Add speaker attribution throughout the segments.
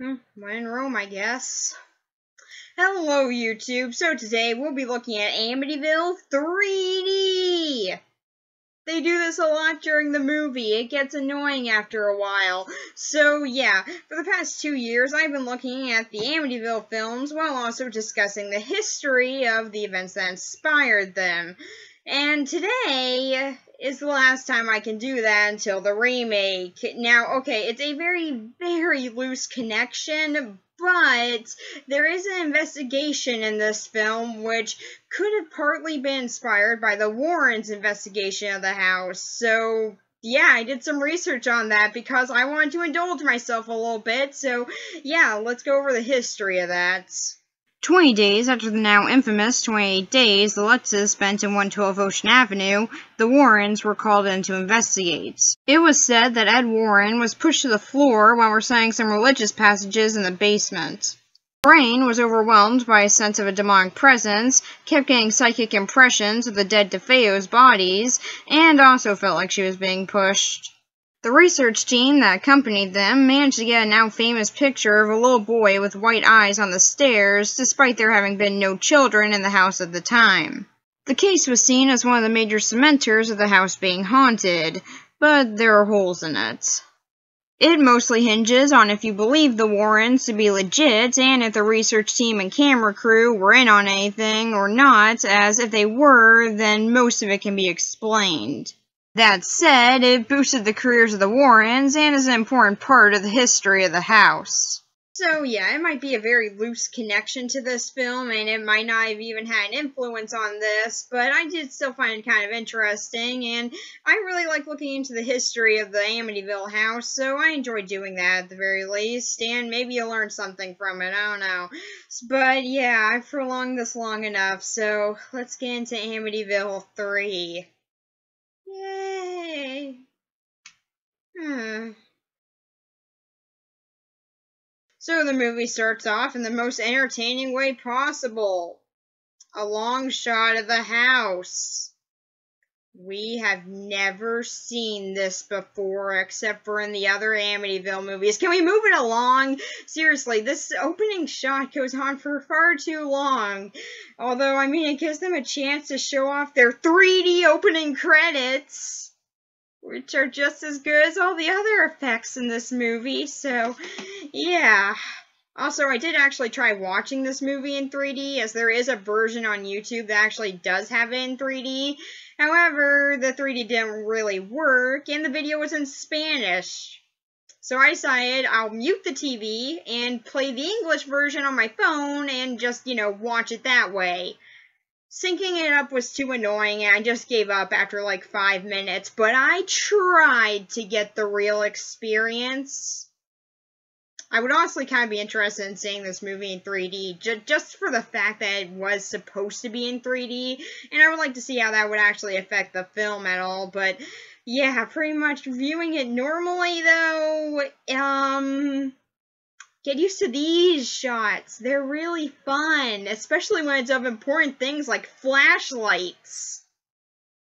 Speaker 1: Hmm, when in Rome, I guess. Hello, YouTube. So today we'll be looking at Amityville 3D. They do this a lot during the movie. It gets annoying after a while. So yeah, for the past two years I've been looking at the Amityville films while also discussing the history of the events that inspired them. And today is the last time I can do that until the remake. Now, okay, it's a very, very loose connection, but there is an investigation in this film which could have partly been inspired by the Warrens' investigation of the house. So, yeah, I did some research on that because I wanted to indulge myself a little bit. So, yeah, let's go over the history of that. 20 days after the now infamous 28 days the Lutzes spent in 112 Ocean Avenue, the Warrens were called in to investigate. It was said that Ed Warren was pushed to the floor while reciting some religious passages in the basement. Lorraine was overwhelmed by a sense of a demonic presence, kept getting psychic impressions of the dead DeFeo's bodies, and also felt like she was being pushed. The research team that accompanied them managed to get a now famous picture of a little boy with white eyes on the stairs, despite there having been no children in the house at the time. The case was seen as one of the major cementers of the house being haunted, but there are holes in it. It mostly hinges on if you believe the Warrens to be legit and if the research team and camera crew were in on anything or not, as if they were, then most of it can be explained. That said, it boosted the careers of the Warrens and is an important part of the history of the house. So yeah, it might be a very loose connection to this film, and it might not have even had an influence on this, but I did still find it kind of interesting, and I really like looking into the history of the Amityville house, so I enjoy doing that at the very least, and maybe you'll learn something from it, I don't know. But yeah, I've prolonged this long enough, so let's get into Amityville 3. Yay! Hmm. So the movie starts off in the most entertaining way possible. A long shot of the house. We have never seen this before except for in the other Amityville movies. Can we move it along? Seriously, this opening shot goes on for far too long. Although, I mean, it gives them a chance to show off their 3D opening credits, which are just as good as all the other effects in this movie. So, yeah. Also, I did actually try watching this movie in 3D, as there is a version on YouTube that actually does have it in 3D. However, the 3D didn't really work, and the video was in Spanish. So I decided I'll mute the TV and play the English version on my phone and just, you know, watch it that way. Syncing it up was too annoying and I just gave up after like five minutes, but I tried to get the real experience. I would honestly kind of be interested in seeing this movie in 3D, ju just for the fact that it was supposed to be in 3D, and I would like to see how that would actually affect the film at all, but yeah, pretty much viewing it normally, though, um, get used to these shots. They're really fun, especially when it's of important things like flashlights.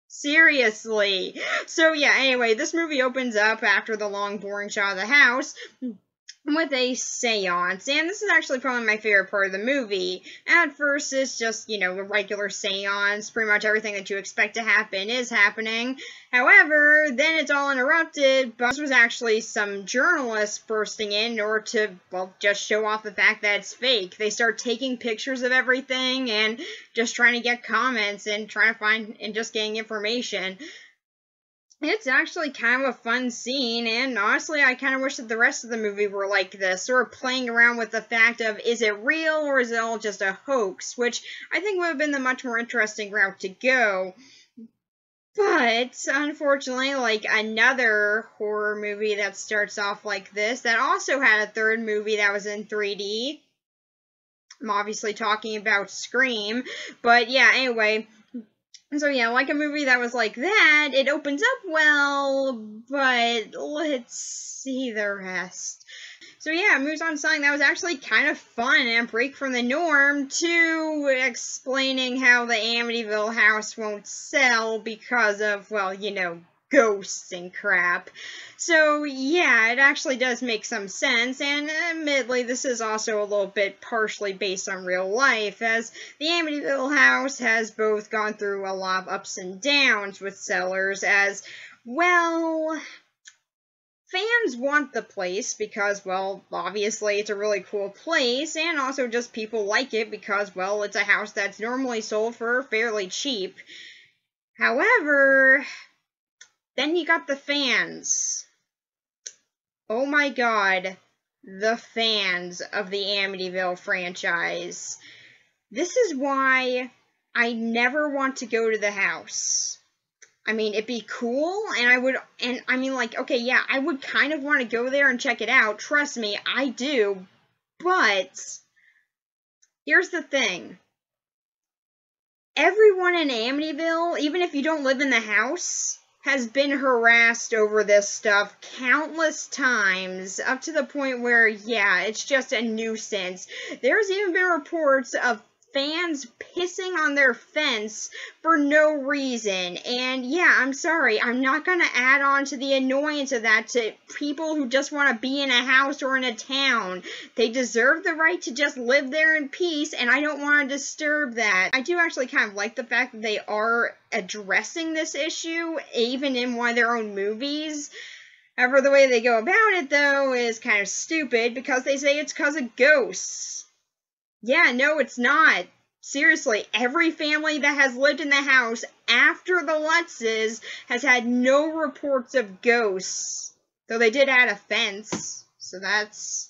Speaker 1: Seriously. So yeah, anyway, this movie opens up after the long boring shot of the house with a seance, and this is actually probably my favorite part of the movie. At first, it's just, you know, a regular seance. Pretty much everything that you expect to happen is happening. However, then it's all interrupted, but this was actually some journalists bursting in in order to, well, just show off the fact that it's fake. They start taking pictures of everything and just trying to get comments and trying to find and just getting information. It's actually kind of a fun scene, and honestly, I kind of wish that the rest of the movie were like this, sort of playing around with the fact of is it real or is it all just a hoax, which I think would have been the much more interesting route to go. But unfortunately, like another horror movie that starts off like this, that also had a third movie that was in 3D. I'm obviously talking about Scream, but yeah, anyway so yeah, like a movie that was like that, it opens up well, but let's see the rest. So yeah, moves on something that was actually kind of fun and a break from the norm to explaining how the Amityville house won't sell because of, well, you know, ghosts and crap. So, yeah, it actually does make some sense, and admittedly, this is also a little bit partially based on real life, as the Amityville house has both gone through a lot of ups and downs with sellers, as, well, fans want the place because, well, obviously it's a really cool place, and also just people like it because, well, it's a house that's normally sold for fairly cheap. However, then you got the fans. Oh my god, the fans of the Amityville franchise. This is why I never want to go to the house. I mean, it'd be cool, and I would, and I mean, like, okay, yeah, I would kind of want to go there and check it out. Trust me, I do. But here's the thing everyone in Amityville, even if you don't live in the house, has been harassed over this stuff countless times, up to the point where, yeah, it's just a nuisance. There's even been reports of fans pissing on their fence for no reason. And yeah, I'm sorry, I'm not going to add on to the annoyance of that to people who just want to be in a house or in a town. They deserve the right to just live there in peace, and I don't want to disturb that. I do actually kind of like the fact that they are addressing this issue, even in one of their own movies. However, the way they go about it, though, is kind of stupid because they say it's because of ghosts. Yeah, no, it's not. Seriously, every family that has lived in the house after the Lutzes has had no reports of ghosts. Though they did add a fence, so that's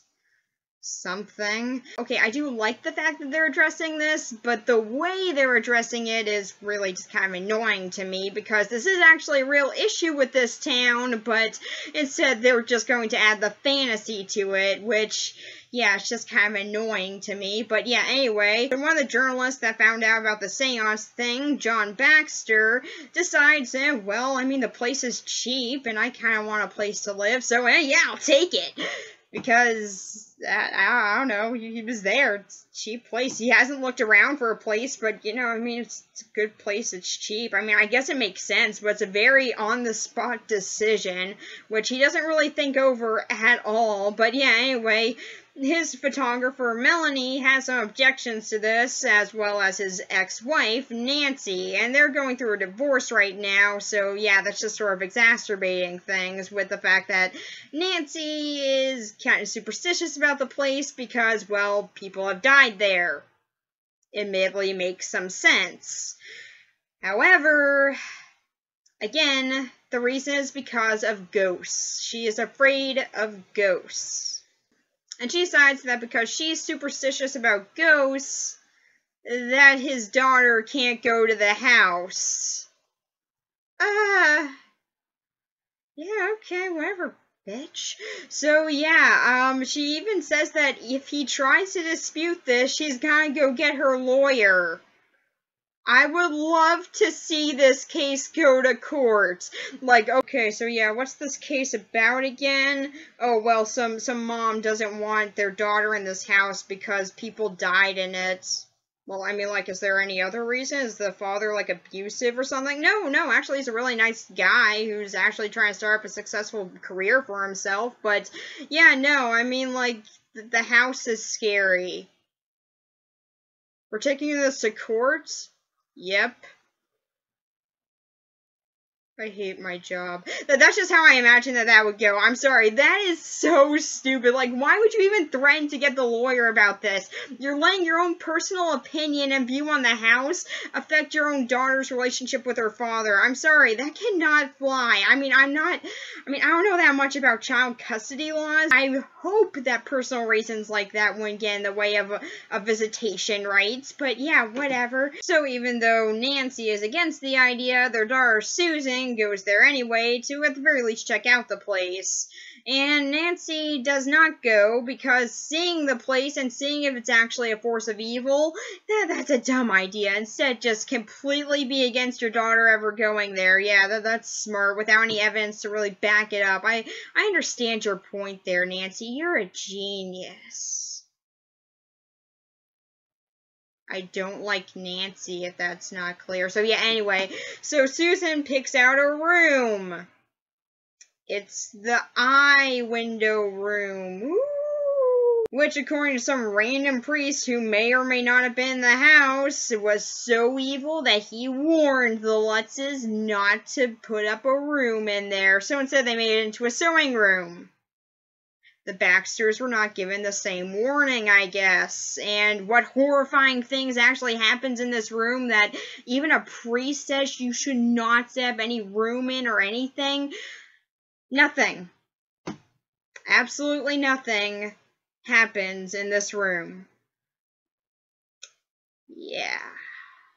Speaker 1: something. Okay, I do like the fact that they're addressing this, but the way they're addressing it is really just kind of annoying to me because this is actually a real issue with this town, but instead they're just going to add the fantasy to it, which yeah, it's just kind of annoying to me. But yeah, anyway, one of the journalists that found out about the seance thing, John Baxter, decides, eh, well, I mean, the place is cheap and I kind of want a place to live, so eh, yeah, I'll take it. Because, I, I don't know, he, was there. It's a cheap place. He hasn't looked around for a place, but, you know, I mean, it's, it's a good place. It's cheap. I mean, I guess it makes sense, but it's a very on-the-spot decision, which he doesn't really think over at all. But yeah, anyway, his photographer Melanie has some objections to this, as well as his ex-wife Nancy, and they're going through a divorce right now, so yeah, that's just sort of exacerbating things with the fact that Nancy is kind of superstitious about the place because, well, people have died there. Admittedly makes some sense. However, again, the reason is because of ghosts. She is afraid of ghosts. And she decides that because she's superstitious about ghosts, that his daughter can't go to the house. Uh, yeah, okay, whatever, bitch. So, yeah, um, she even says that if he tries to dispute this, she's gonna go get her lawyer. I would love to see this case go to court. Like, okay, so yeah, what's this case about again? Oh, well, some, some mom doesn't want their daughter in this house because people died in it. Well, I mean, like, is there any other reason? Is the father, like, abusive or something? No, no, actually, he's a really nice guy who's actually trying to start up a successful career for himself. But, yeah, no, I mean, like, the house is scary. We're taking this to court? Yep. I hate my job. That's just how I imagine that that would go. I'm sorry. That is so stupid. Like, why would you even threaten to get the lawyer about this? You're letting your own personal opinion and view on the house affect your own daughter's relationship with her father. I'm sorry. That cannot fly. I mean, I'm not, I mean, I don't know that much about child custody laws. I hope that personal reasons like that wouldn't get in the way of a, a visitation rights. But yeah, whatever. So even though Nancy is against the idea, their daughter Susan goes there anyway to at the very least check out the place. And Nancy does not go because seeing the place and seeing if it's actually a force of evil, that, that's a dumb idea. Instead, just completely be against your daughter ever going there. Yeah, that, that's smart without any evidence to really back it up. I, I understand your point there, Nancy. You're a genius. I don't like Nancy, if that's not clear. So yeah, anyway, so Susan picks out a room. It's the eye window room. Woo! Which, according to some random priest who may or may not have been in the house, was so evil that he warned the Lutzes not to put up a room in there. So instead, they made it into a sewing room the Baxters were not given the same warning, I guess. And what horrifying things actually happens in this room that even a priest says you should not have any room in or anything? Nothing. Absolutely nothing happens in this room. Yeah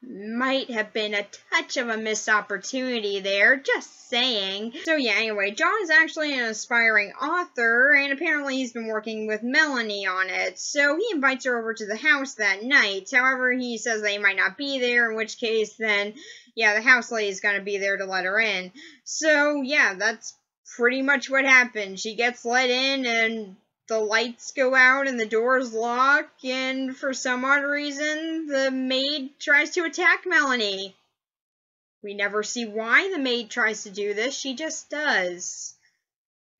Speaker 1: might have been a touch of a missed opportunity there, just saying. So yeah, anyway, John is actually an aspiring author, and apparently he's been working with Melanie on it, so he invites her over to the house that night. However, he says they might not be there, in which case then, yeah, the house lady's gonna be there to let her in. So yeah, that's pretty much what happened. She gets let in, and the lights go out and the doors lock, and for some odd reason, the maid tries to attack Melanie. We never see why the maid tries to do this, she just does.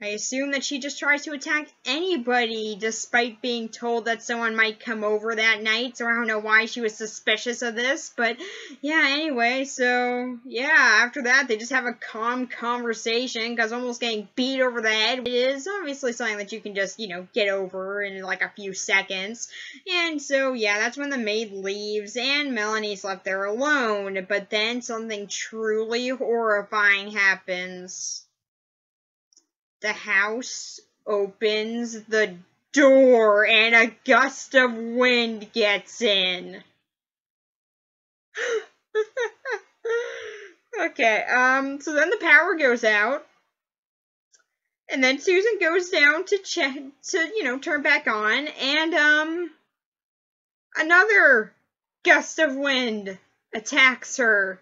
Speaker 1: I assume that she just tries to attack anybody despite being told that someone might come over that night. So I don't know why she was suspicious of this. But yeah, anyway, so yeah, after that, they just have a calm conversation because almost getting beat over the head is obviously something that you can just, you know, get over in like a few seconds. And so yeah, that's when the maid leaves and Melanie's left there alone. But then something truly horrifying happens the house opens the door and a gust of wind gets in. okay, um, so then the power goes out. And then Susan goes down to check, to, you know, turn back on. And, um, another gust of wind attacks her.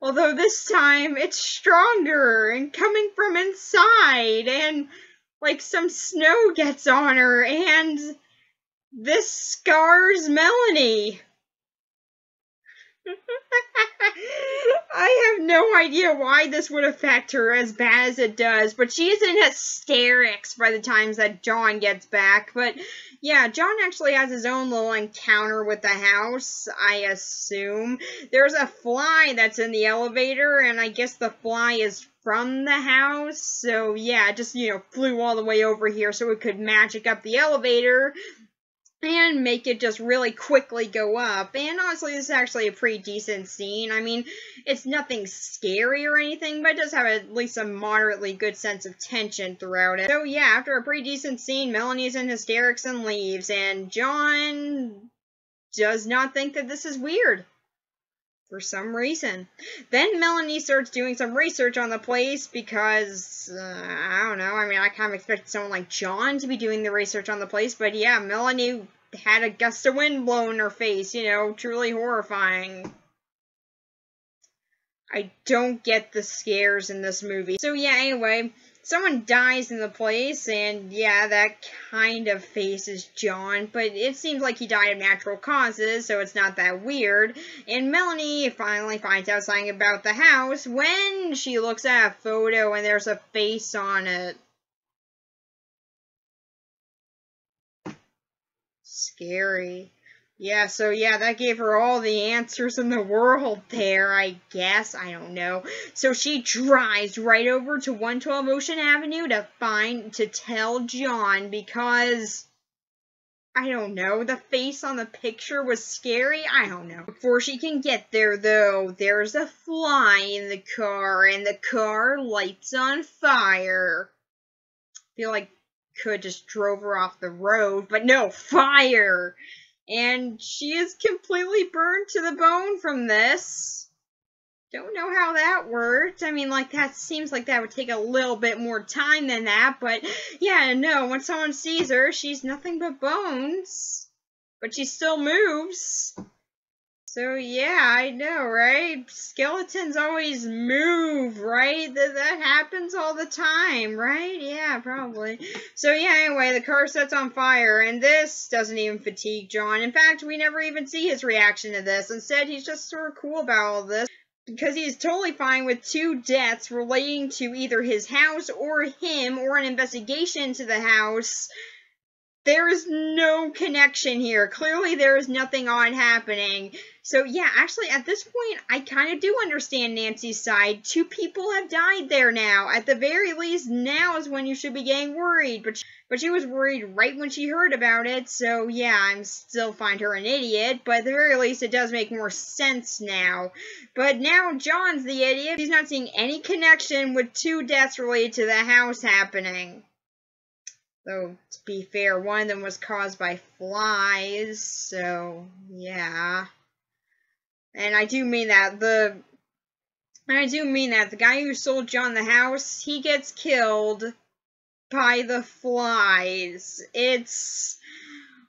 Speaker 1: Although this time it's stronger and coming from inside, and like some snow gets on her, and this scars Melanie. I have no idea why this would affect her as bad as it does, but she is in hysterics by the times that John gets back. But yeah, John actually has his own little encounter with the house, I assume. There's a fly that's in the elevator, and I guess the fly is from the house. So yeah, just, you know, flew all the way over here so it could magic up the elevator and make it just really quickly go up. And honestly, this is actually a pretty decent scene. I mean, it's nothing scary or anything, but it does have at least a moderately good sense of tension throughout it. So yeah, after a pretty decent scene, Melanie's in hysterics and leaves, and John does not think that this is weird. For some reason. Then Melanie starts doing some research on the place because, uh, I don't know, I mean, I kind of expected someone like John to be doing the research on the place, but yeah, Melanie had a gust of wind blow in her face, you know, truly horrifying. I don't get the scares in this movie. So yeah, anyway, someone dies in the place, and yeah, that kind of fazes John, but it seems like he died of natural causes, so it's not that weird. And Melanie finally finds out something about the house when she looks at a photo and there's a face on it. Scary. Yeah, so yeah, that gave her all the answers in the world there, I guess. I don't know. So she drives right over to 112 Ocean Avenue to find, to tell John because, I don't know, the face on the picture was scary. I don't know. Before she can get there, though, there's a fly in the car and the car lights on fire. I feel like could just drove her off the road, but no, fire! And she is completely burned to the bone from this. Don't know how that worked. I mean, like, that seems like that would take a little bit more time than that, but yeah, no, when someone sees her, she's nothing but bones. But she still moves. So yeah, I know, right? Skeletons always move, right? That that happens all the time, right? Yeah, probably. So yeah, anyway, the car sets on fire, and this doesn't even fatigue John. In fact, we never even see his reaction to this. Instead, he's just sort of cool about all this because he's totally fine with two deaths relating to either his house or him or an investigation into the house there is no connection here. Clearly, there is nothing odd happening. So, yeah, actually, at this point, I kind of do understand Nancy's side. Two people have died there now. At the very least, now is when you should be getting worried. But, but she was worried right when she heard about it. So, yeah, I'm still find her an idiot. But at the very least, it does make more sense now. But now John's the idiot. He's not seeing any connection with two deaths related to the house happening. Though, to be fair, one of them was caused by flies, so, yeah. And I do mean that, the, I do mean that, the guy who sold John the house, he gets killed by the flies. It's,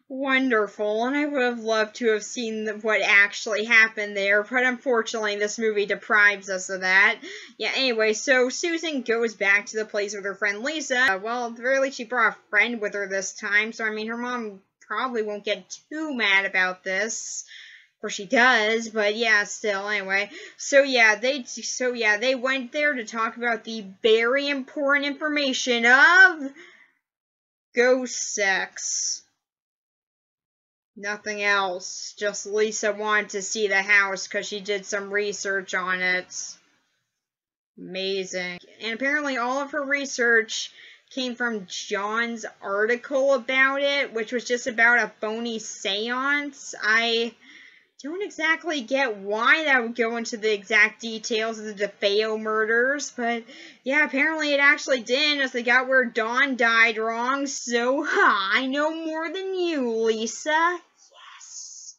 Speaker 1: wonderful, and I would have loved to have seen what actually happened there, but unfortunately this movie deprives us of that. Yeah, anyway, so Susan goes back to the place with her friend Lisa. Uh, well, least she brought a friend with her this time, so I mean her mom probably won't get too mad about this. Course she does, but yeah, still, anyway. So yeah, they so yeah, they went there to talk about the very important information of ghost sex. Nothing else. Just Lisa wanted to see the house because she did some research on it. Amazing. And apparently all of her research came from John's article about it, which was just about a phony seance. I don't exactly get why that would go into the exact details of the DeFeo murders, but yeah, apparently it actually did, as they got where Dawn died wrong, so huh, I know more than you, Lisa. Yes.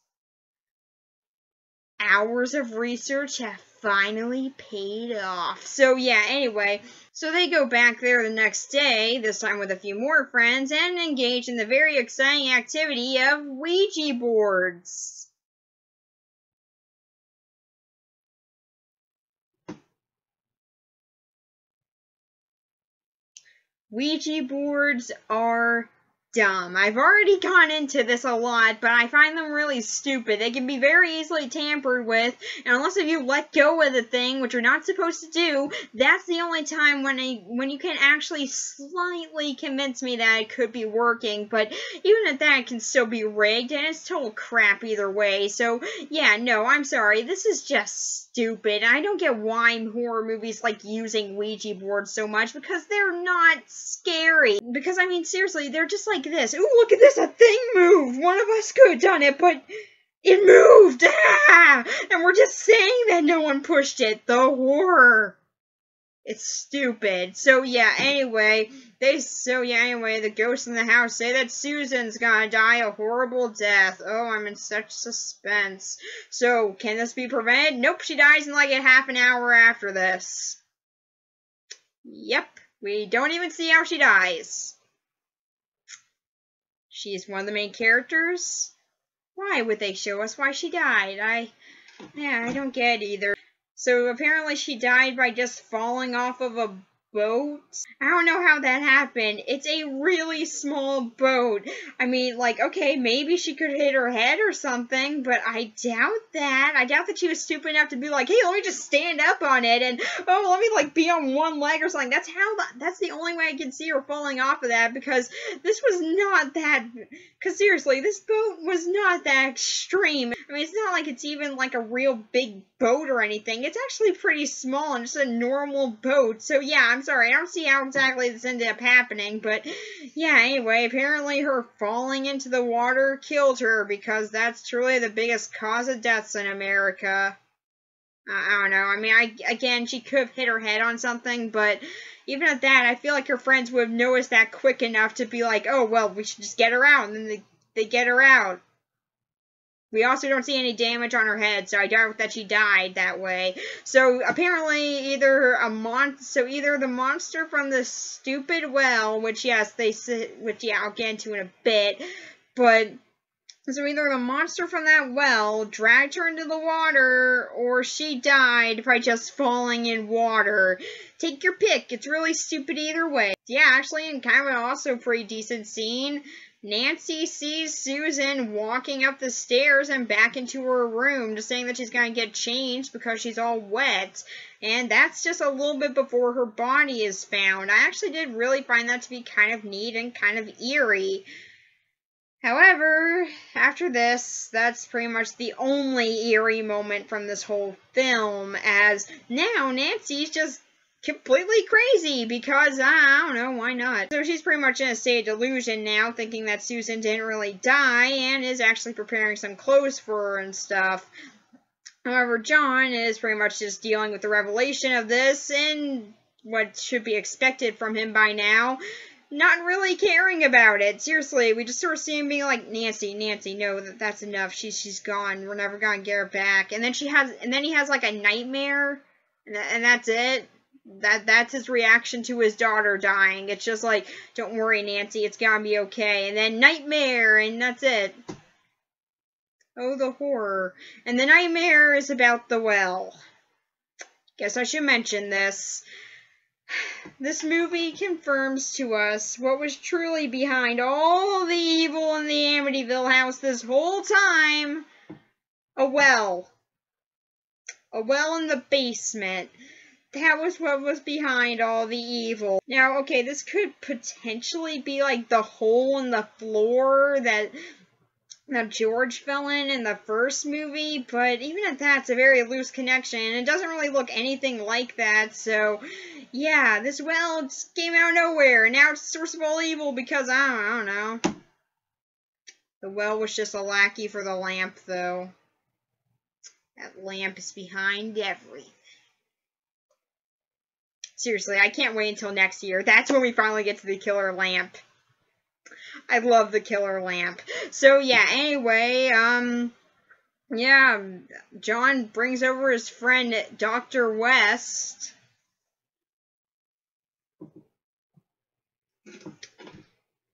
Speaker 1: Hours of research have finally paid off. So yeah, anyway, so they go back there the next day, this time with a few more friends, and engage in the very exciting activity of Ouija boards. Ouija boards are dumb. I've already gone into this a lot, but I find them really stupid. They can be very easily tampered with, and unless if you let go of the thing, which you're not supposed to do, that's the only time when I, when you can actually slightly convince me that it could be working, but even at that, it can still be rigged, and it's total crap either way. So, yeah, no, I'm sorry. This is just stupid. I don't get why horror movies like using Ouija boards so much because they're not scary. Because, I mean, seriously, they're just like this. Ooh, look at this, a thing moved. One of us could have done it, but it moved. Ah! And we're just saying that no one pushed it. The horror. It's stupid. So yeah, anyway, they so yeah, anyway, the ghosts in the house say that Susan's gonna die a horrible death. Oh, I'm in such suspense. So, can this be prevented? Nope, she dies in like a half an hour after this. Yep, we don't even see how she dies. She's one of the main characters. Why would they show us why she died? I, yeah, I don't get either. So apparently she died by just falling off of a boat. I don't know how that happened. It's a really small boat. I mean, like, okay, maybe she could hit her head or something, but I doubt that. I doubt that she was stupid enough to be like, hey, let me just stand up on it and, oh, let me, like, be on one leg or something. That's how, that's the only way I can see her falling off of that because this was not that, because seriously, this boat was not that extreme. I mean, it's not like it's even, like, a real big boat or anything. It's actually pretty small and just a normal boat. So, yeah, I'm I'm sorry, I don't see how exactly this ended up happening, but yeah, anyway, apparently her falling into the water killed her because that's truly the biggest cause of deaths in America. I don't know. I mean, I again, she could have hit her head on something, but even at that, I feel like her friends would have noticed that quick enough to be like, oh, well, we should just get her out. And then they, they get her out. We also don't see any damage on her head, so I doubt that she died that way. So apparently, either a mon so either the monster from the stupid well, which yes, they which yeah, I'll get into in a bit, but So either the monster from that well dragged her into the water, or she died by just falling in water. Take your pick. It's really stupid either way. Yeah, actually, and kind of also pretty decent scene. Nancy sees Susan walking up the stairs and back into her room, just saying that she's going to get changed because she's all wet. And that's just a little bit before her body is found. I actually did really find that to be kind of neat and kind of eerie. However, after this, that's pretty much the only eerie moment from this whole film, as now Nancy's just completely crazy because I don't know why not. So she's pretty much in a state of delusion now, thinking that Susan didn't really die and is actually preparing some clothes for her and stuff. However, John is pretty much just dealing with the revelation of this and what should be expected from him by now not really caring about it. Seriously, we just sort of see him being like, Nancy, Nancy, no, that that's enough. She's she's gone. We're never gonna get her back. And then she has, and then he has like a nightmare, and, and that's it. That that's his reaction to his daughter dying. It's just like, don't worry, Nancy, it's gonna be okay. And then nightmare, and that's it. Oh, the horror. And the nightmare is about the well. Guess I should mention this. This movie confirms to us what was truly behind all the evil in the Amityville house this whole time. A well. A well in the basement. That was what was behind all the evil. Now, okay, this could potentially be like the hole in the floor that that George fell in in the first movie, but even at that, it's a very loose connection. It doesn't really look anything like that, so yeah, this well just came out of nowhere, and now it's the source of all evil because, I don't, I don't know. The well was just a lackey for the lamp, though. That lamp is behind everything. Seriously, I can't wait until next year. That's when we finally get to the killer lamp. I love the killer lamp. So yeah, anyway, um yeah, John brings over his friend Dr. West.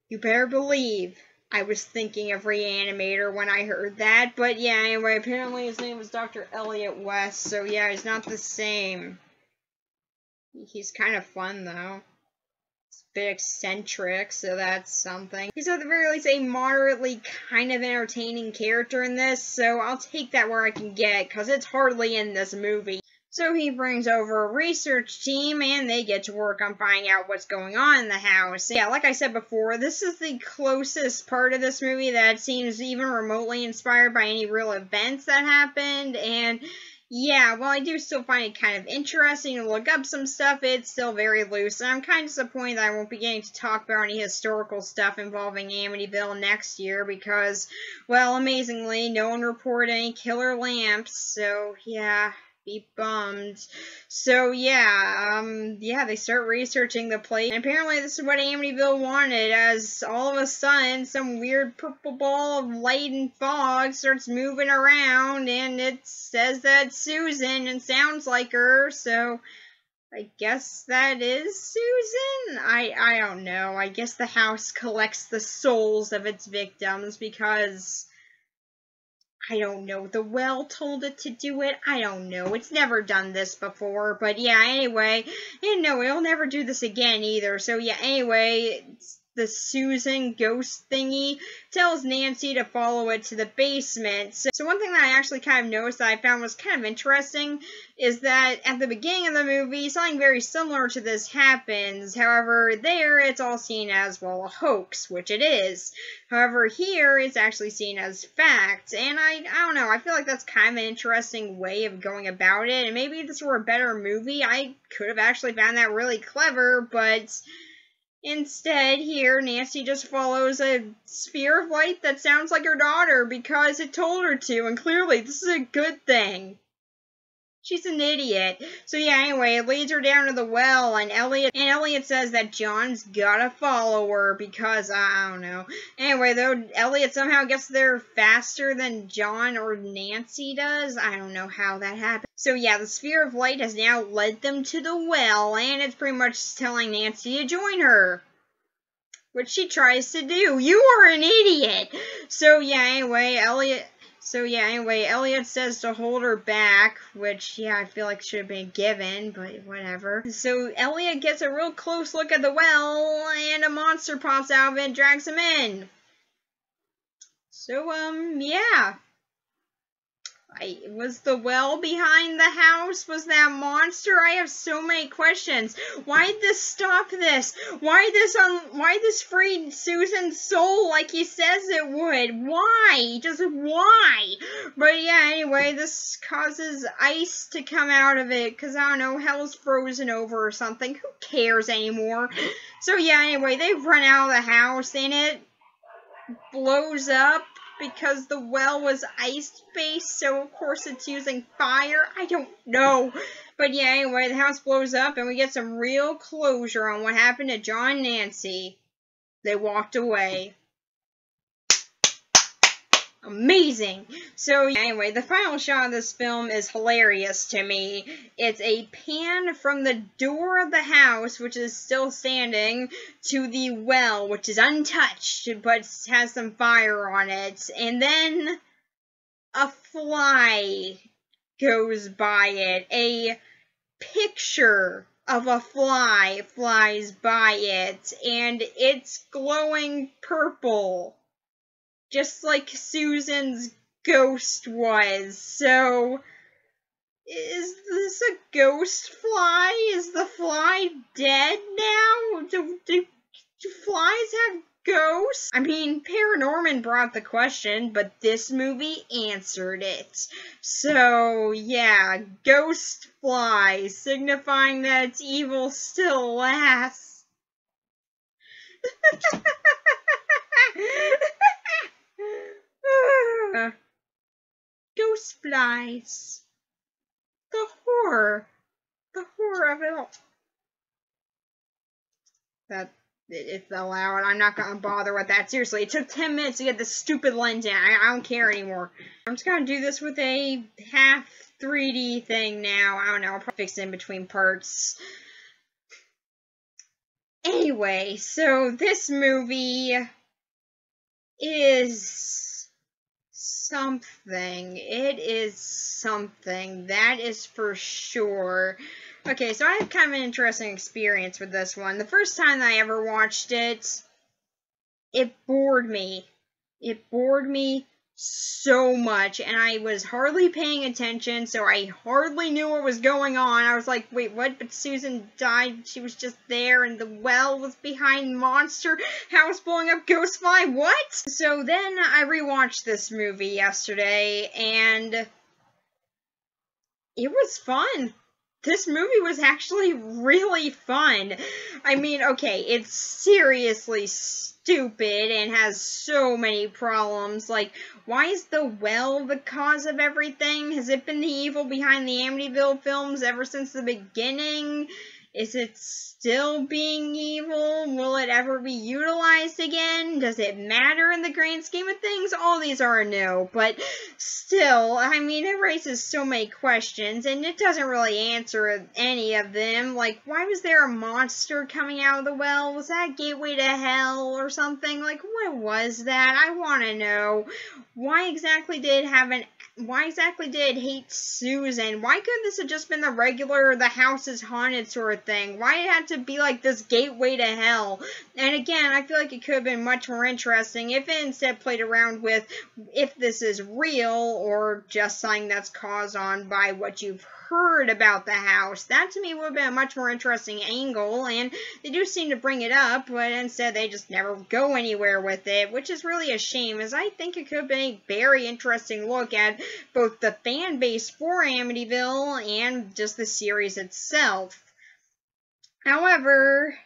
Speaker 1: You better believe I was thinking of Reanimator when I heard that. But yeah, anyway, apparently his name was Dr. Elliot West. So yeah, he's not the same. He's kind of fun though bit eccentric, so that's something. He's at the very least a moderately kind of entertaining character in this, so I'll take that where I can get, because it's hardly in this movie. So he brings over a research team and they get to work on finding out what's going on in the house. Yeah, like I said before, this is the closest part of this movie that seems even remotely inspired by any real events that happened. And yeah, well, I do still find it kind of interesting to look up some stuff. It's still very loose, and I'm kind of disappointed that I won't be getting to talk about any historical stuff involving Amityville next year because, well, amazingly, no one reported any killer lamps, so yeah, be bummed. So yeah, um, yeah, they start researching the place. And apparently this is what Amityville wanted, as all of a sudden some weird purple ball of light and fog starts moving around, and it says that Susan and sounds like her. So I guess that is Susan. I I don't know. I guess the house collects the souls of its victims because I don't know. The well told it to do it. I don't know. It's never done this before. But yeah, anyway. And no, it'll never do this again either. So yeah, anyway, the Susan ghost thingy tells Nancy to follow it to the basement. So, so, one thing that I actually kind of noticed that I found was kind of interesting is that at the beginning of the movie, something very similar to this happens. However, there it's all seen as, well, a hoax, which it is. However, here it's actually seen as fact. And I, I don't know, I feel like that's kind of an interesting way of going about it. And maybe if this were a better movie, I could have actually found that really clever, but Instead, here, Nancy just follows a sphere of light that sounds like her daughter because it told her to, and clearly this is a good thing. She's an idiot. So yeah, anyway, it leads her down to the well, and Elliot and Elliot says that John's gotta follow her because I don't know. Anyway, though Elliot somehow gets there faster than John or Nancy does. I don't know how that happened. So yeah, the sphere of light has now led them to the well, and it's pretty much telling Nancy to join her. which she tries to do. You are an idiot. So yeah, anyway, Elliot. So yeah, anyway, Elliot says to hold her back, which yeah, I feel like should have been given, but whatever. So Elliot gets a real close look at the well, and a monster pops out of it and drags him in. So um, yeah. I, was the well behind the house? Was that monster? I have so many questions. Why this stop this? Why this un, why this freed Susan's soul like he says it would? Why? Just why? But yeah, anyway, this causes ice to come out of it because I don't know, hell's frozen over or something. Who cares anymore? So yeah, anyway, they run out of the house and it blows up because the well was ice-based, so of course it's using fire. I don't know. But yeah, anyway, the house blows up and we get some real closure on what happened to John and Nancy. They walked away amazing. So anyway, the final shot of this film is hilarious to me. It's a pan from the door of the house, which is still standing, to the well, which is untouched, but has some fire on it. And then a fly goes by it. A picture of a fly flies by it, and it's glowing purple just like Susan's ghost was. So, is this a ghost fly? Is the fly dead now? Do, do, do flies have ghosts? I mean, Paranorman brought the question, but this movie answered it. So, yeah, ghost fly, signifying that its evil still lasts. Ghost flies. The horror. The horror of it all. That it's allowed. I'm not gonna bother with that. Seriously, it took 10 minutes to get this stupid lens in. I, I don't care anymore. I'm just gonna do this with a half 3D thing now. I don't know. I'll probably fix it in between parts. Anyway, so this movie is something. It is something. That is for sure. Okay, so I have kind of an interesting experience with this one. The first time I ever watched it, it bored me. It bored me so much and I was hardly paying attention, so I hardly knew what was going on. I was like, wait, what? But Susan died. She was just there and the well was behind monster house blowing up ghost fly. What? So then I rewatched this movie yesterday and it was fun this movie was actually really fun. I mean, okay, it's seriously stupid and has so many problems. Like, why is the well the cause of everything? Has it been the evil behind the Amityville films ever since the beginning? Is it still being evil? Will it ever be utilized again? Does it matter in the grand scheme of things? All these are no, but still, I mean, it raises so many questions, and it doesn't really answer any of them. Like, why was there a monster coming out of the well? Was that gateway to hell or something? Like, what was that? I want to know. Why exactly did it have an why exactly did it hate Susan? Why couldn't this have just been the regular, the house is haunted sort of thing? Why it had to be like this gateway to hell? And again, I feel like it could have been much more interesting if it instead played around with if this is real or just something that's caused on by what you've heard about the house. That to me would have been a much more interesting angle, and they do seem to bring it up, but instead they just never go anywhere with it, which is really a shame, as I think it could have been a very interesting look at both the fan base for Amityville and just the series itself. However,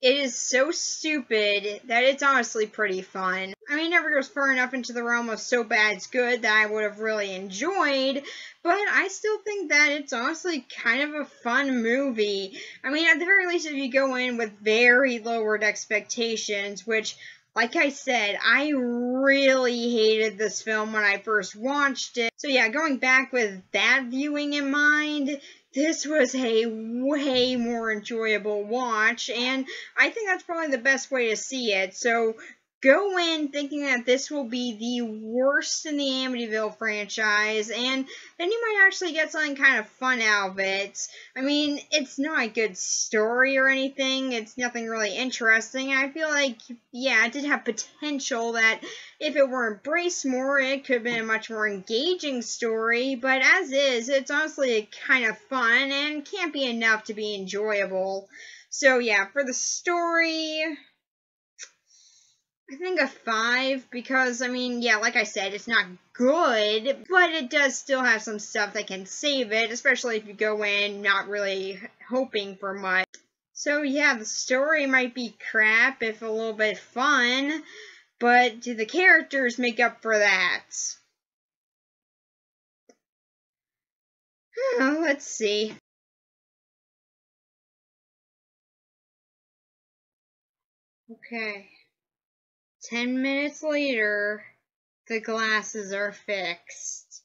Speaker 1: it is so stupid that it's honestly pretty fun. I mean, it never goes far enough into the realm of so bad it's good that I would have really enjoyed, but I still think that it's honestly kind of a fun movie. I mean, at the very least, if you go in with very lowered expectations, which like I said, I really hated this film when I first watched it. So yeah, going back with that viewing in mind, this was a way more enjoyable watch, and I think that's probably the best way to see it. So go in thinking that this will be the worst in the Amityville franchise, and then you might actually get something kind of fun out of it. I mean, it's not a good story or anything, it's nothing really interesting. I feel like, yeah, it did have potential that if it were embraced more, it could have been a much more engaging story, but as is, it's honestly kind of fun and can't be enough to be enjoyable. So, yeah, for the story, I think a five because I mean, yeah, like I said, it's not good, but it does still have some stuff that can save it, especially if you go in not really hoping for much. So yeah, the story might be crap if a little bit fun, but do the characters make up for that? Hmm, let's see. Okay. Ten minutes later, the glasses are fixed.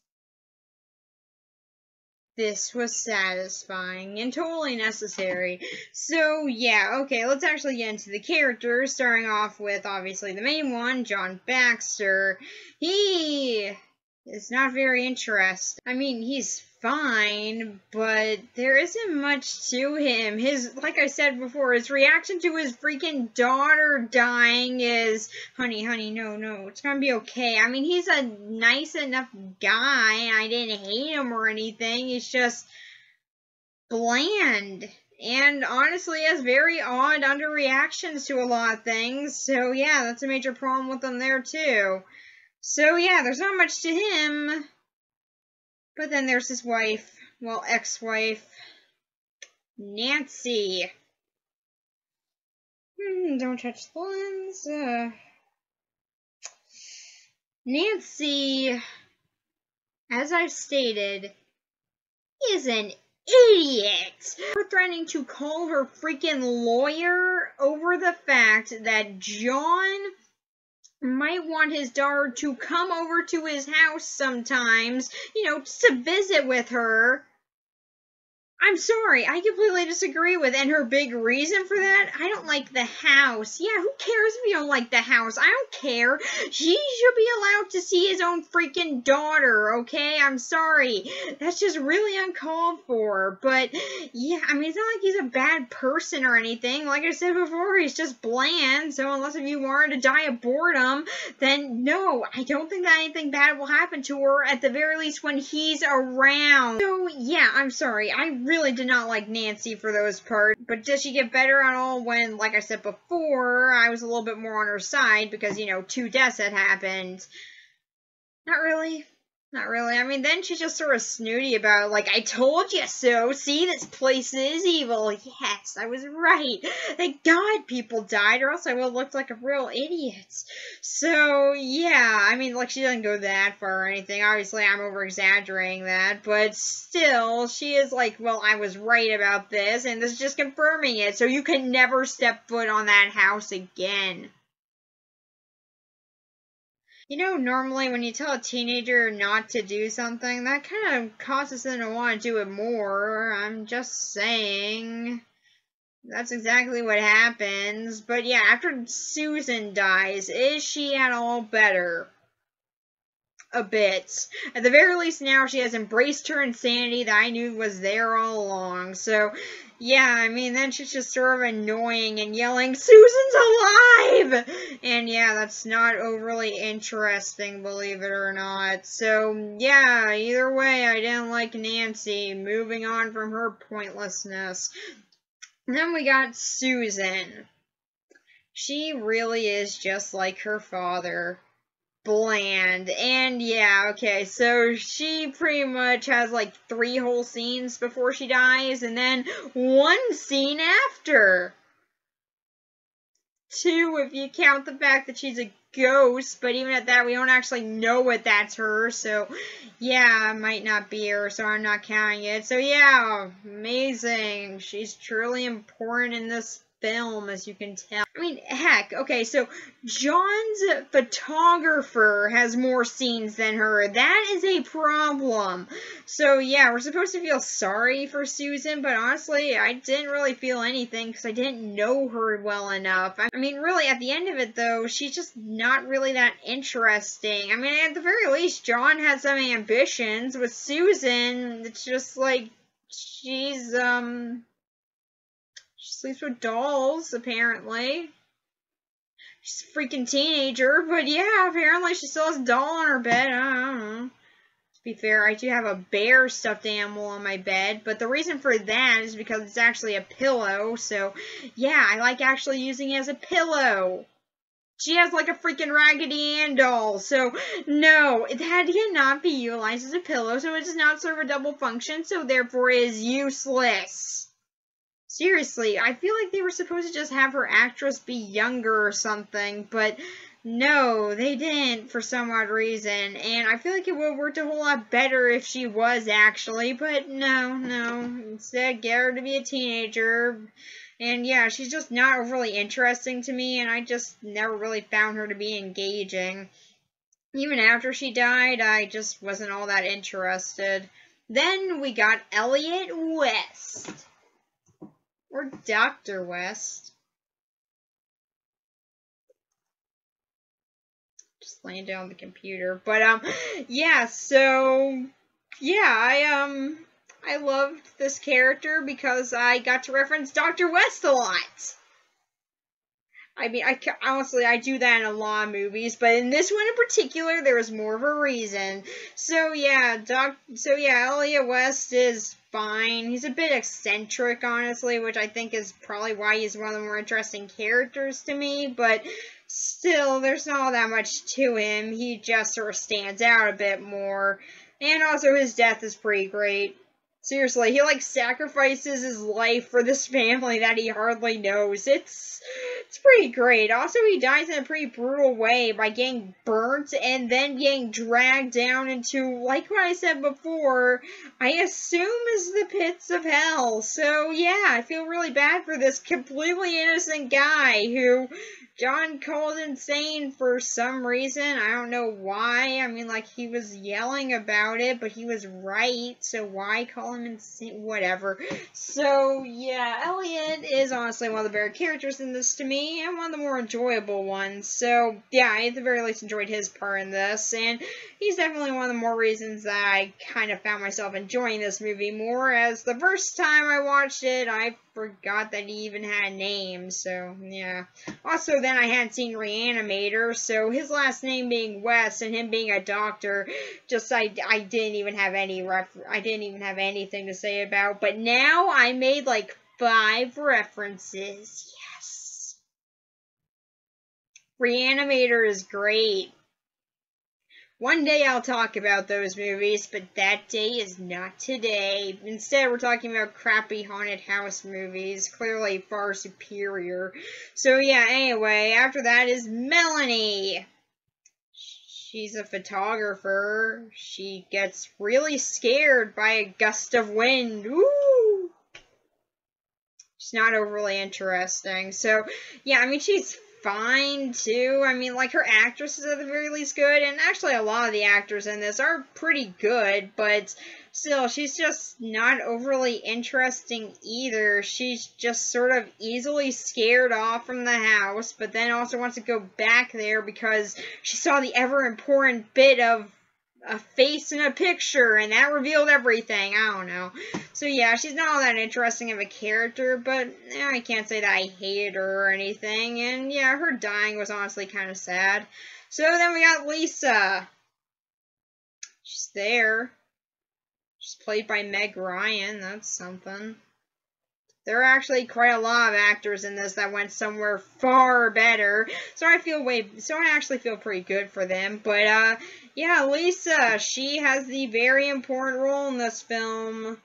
Speaker 1: This was satisfying and totally necessary. So, yeah, okay, let's actually get into the characters, starting off with, obviously, the main one, John Baxter. He is not very interesting. I mean, he's fine, but there isn't much to him. His, like I said before, his reaction to his freaking daughter dying is, honey, honey, no, no, it's gonna be okay. I mean, he's a nice enough guy. I didn't hate him or anything. He's just bland. And honestly, has very odd underreactions to a lot of things. So yeah, that's a major problem with him there too. So yeah, there's not much to him. But then there's his wife, well, ex-wife, Nancy. Hmm, don't touch the lens. Uh, Nancy, as I've stated, is an idiot. We're threatening to call her freaking lawyer over the fact that John might want his daughter to come over to his house sometimes, you know, just to visit with her. I'm sorry, I completely disagree with. And her big reason for that, I don't like the house. Yeah, who cares if you don't like the house? I don't care. She should be allowed to see his own freaking daughter, okay? I'm sorry. That's just really uncalled for. But, yeah, I mean, it's not like he's a bad person or anything. Like I said before, he's just bland. So unless if you wanted to die of boredom, then no, I don't think that anything bad will happen to her, at the very least when he's around. So, yeah, I'm sorry. I really did not like Nancy for those parts. But does she get better at all when, like I said before, I was a little bit more on her side because, you know, two deaths had happened? Not really. Not really. I mean, then she's just sort of snooty about, like, I told you so. See, this place is evil. Yes, I was right. Thank God people died, or else I would have looked like a real idiot. So, yeah, I mean, like, she doesn't go that far or anything. Obviously, I'm over exaggerating that, but still, she is like, well, I was right about this, and this is just confirming it, so you can never step foot on that house again. You know, normally when you tell a teenager not to do something, that kind of causes them to want to do it more. I'm just saying. That's exactly what happens. But yeah, after Susan dies, is she at all better? A bit. At the very least now she has embraced her insanity that I knew was there all along. So yeah, I mean, then she's just sort of annoying and yelling, Susan's alive! And yeah, that's not overly interesting, believe it or not. So, yeah, either way, I didn't like Nancy. Moving on from her pointlessness. then we got Susan. She really is just like her father bland. And yeah, okay, so she pretty much has like three whole scenes before she dies, and then one scene after. Two, if you count the fact that she's a ghost, but even at that, we don't actually know what that's her, so yeah, might not be her, so I'm not counting it. So yeah, amazing. She's truly important in this film, as you can tell. I mean, heck, okay, so John's photographer has more scenes than her. That is a problem. So, yeah, we're supposed to feel sorry for Susan, but honestly, I didn't really feel anything because I didn't know her well enough. I mean, really, at the end of it, though, she's just not really that interesting. I mean, at the very least, John had some ambitions. With Susan, it's just like, she's, um sleeps with dolls, apparently. She's a freaking teenager, but yeah, apparently she still has a doll on her bed. I don't know. To be fair, I do have a bear stuffed animal on my bed, but the reason for that is because it's actually a pillow, so yeah, I like actually using it as a pillow. She has like a freaking Raggedy Ann doll, so no, it that cannot be utilized as a pillow, so it does not serve a double function, so therefore it is useless. Seriously, I feel like they were supposed to just have her actress be younger or something, but no, they didn't for some odd reason. And I feel like it would have worked a whole lot better if she was actually, but no, no. Instead, get her to be a teenager. And yeah, she's just not overly interesting to me, and I just never really found her to be engaging. Even after she died, I just wasn't all that interested. Then we got Elliot West. Or Dr. West. Just laying down the computer. But, um, yeah, so, yeah, I, um, I loved this character because I got to reference Dr. West a lot. I mean, I honestly I do that in a lot of movies, but in this one in particular, there was more of a reason. So yeah, Doc. So yeah, Elliot West is fine. He's a bit eccentric, honestly, which I think is probably why he's one of the more interesting characters to me. But still, there's not all that much to him. He just sort of stands out a bit more, and also his death is pretty great. Seriously, he like sacrifices his life for this family that he hardly knows. It's it's pretty great. Also, he dies in a pretty brutal way by getting burnt and then getting dragged down into, like what I said before, I assume is the pits of hell. So yeah, I feel really bad for this completely innocent guy who John called insane for some reason. I don't know why. I mean, like, he was yelling about it, but he was right, so why call him insane? Whatever. So, yeah, Elliot is honestly one of the better characters in this to me, and one of the more enjoyable ones. So, yeah, I at the very least enjoyed his part in this, and he's definitely one of the more reasons that I kind of found myself enjoying this movie more, as the first time I watched it, I forgot that he even had a name, so, yeah. Also, then I hadn't seen Reanimator, so his last name being West and him being a doctor, just I, I didn't even have any ref I didn't even have anything to say about. But now I made like five references. Yes. Reanimator is great. One day I'll talk about those movies, but that day is not today. Instead, we're talking about crappy haunted house movies, clearly far superior. So yeah, anyway, after that is Melanie. She's a photographer. She gets really scared by a gust of wind. Ooh! She's not overly interesting. So, yeah, I mean, she's fine too. I mean, like her actress is at the very least good, and actually a lot of the actors in this are pretty good, but still, she's just not overly interesting either. She's just sort of easily scared off from the house, but then also wants to go back there because she saw the ever important bit of a face in a picture, and that revealed everything. I don't know. So yeah, she's not all that interesting of a character, but eh, I can't say that I hated her or anything. And yeah, her dying was honestly kind of sad. So then we got Lisa. She's there. She's played by Meg Ryan. That's something. There are actually quite a lot of actors in this that went somewhere far better. So I feel way, so I actually feel pretty good for them. But, uh, yeah, Lisa, she has the very important role in this film.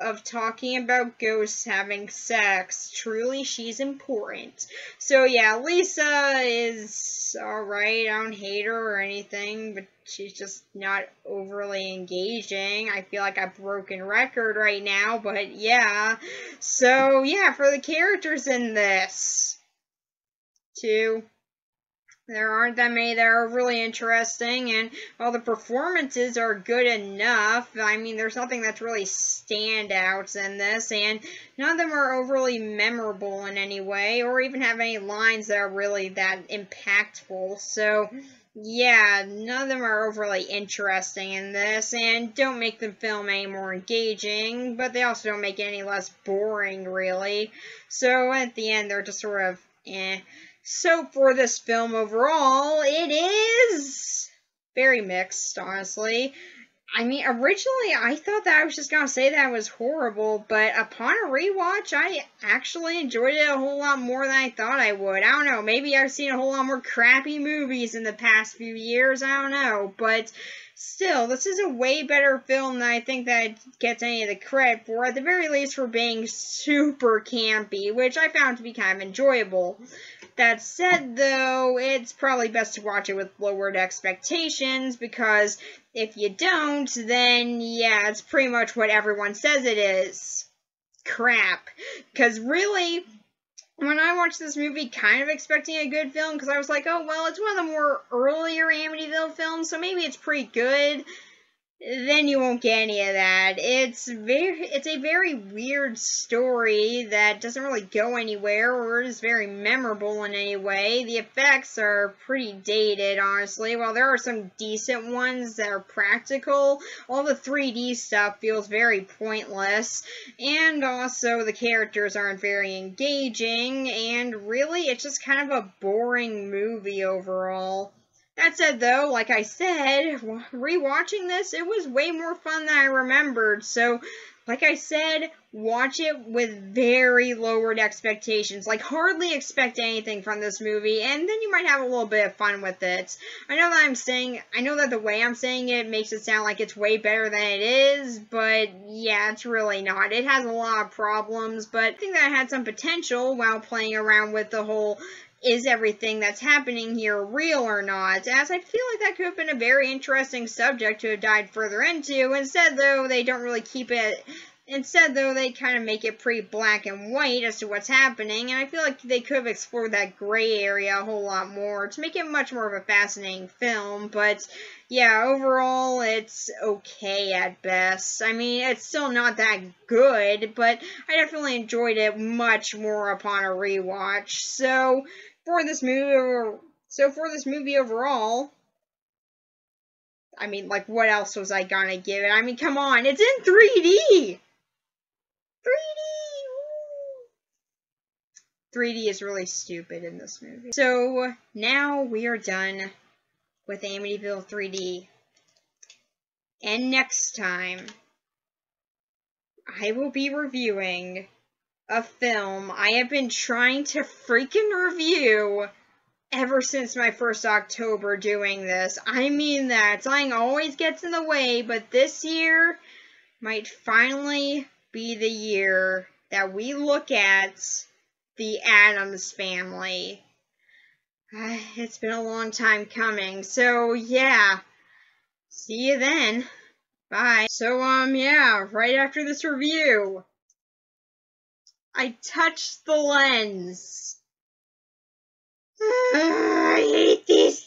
Speaker 1: Of talking about ghosts having sex. Truly, she's important. So, yeah, Lisa is alright. I don't hate her or anything, but she's just not overly engaging. I feel like a broken record right now, but yeah. So, yeah, for the characters in this, two, there aren't that many that are really interesting, and all the performances are good enough. I mean, there's nothing that's really standouts in this, and none of them are overly memorable in any way, or even have any lines that are really that impactful. So, yeah, none of them are overly interesting in this, and don't make the film any more engaging, but they also don't make it any less boring, really. So, at the end, they're just sort of eh. So for this film overall, it is very mixed, honestly. I mean, originally I thought that I was just gonna say that was horrible, but upon a rewatch, I actually enjoyed it a whole lot more than I thought I would. I don't know, maybe I've seen a whole lot more crappy movies in the past few years, I don't know, but still, this is a way better film than I think that gets any of the credit for, at the very least for being super campy, which I found to be kind of enjoyable. That said, though, it's probably best to watch it with lowered expectations because if you don't, then yeah, it's pretty much what everyone says it is. Crap. Because really, when I watched this movie, kind of expecting a good film, because I was like, oh, well, it's one of the more earlier Amityville films, so maybe it's pretty good then you won't get any of that. It's very it's a very weird story that doesn't really go anywhere or is very memorable in any way. The effects are pretty dated, honestly. While there are some decent ones that are practical, all the 3D stuff feels very pointless. And also the characters aren't very engaging and really it's just kind of a boring movie overall. That said, though, like I said, rewatching this, it was way more fun than I remembered. So, like I said, watch it with very lowered expectations. Like, hardly expect anything from this movie, and then you might have a little bit of fun with it. I know that I'm saying, I know that the way I'm saying it makes it sound like it's way better than it is, but yeah, it's really not. It has a lot of problems, but I think that it had some potential while playing around with the whole is everything that's happening here real or not? As I feel like that could have been a very interesting subject to have dived further into. Instead, though, they don't really keep it. Instead, though, they kind of make it pretty black and white as to what's happening, and I feel like they could have explored that gray area a whole lot more to make it much more of a fascinating film, but yeah, overall, it's okay at best. I mean, it's still not that good, but I definitely enjoyed it much more upon a rewatch, so for this movie, so for this movie overall, I mean, like, what else was I gonna give it? I mean, come on, it's in 3D! 3D! 3D is really stupid in this movie. So, now we are done with Amityville 3D. And next time, I will be reviewing a film I have been trying to freaking review ever since my first October doing this. I mean that. Something always gets in the way, but this year might finally be the year that we look at the Addams family. It's been a long time coming, so yeah. See you then. Bye. So, um, yeah, right after this review, I touched the lens. I hate these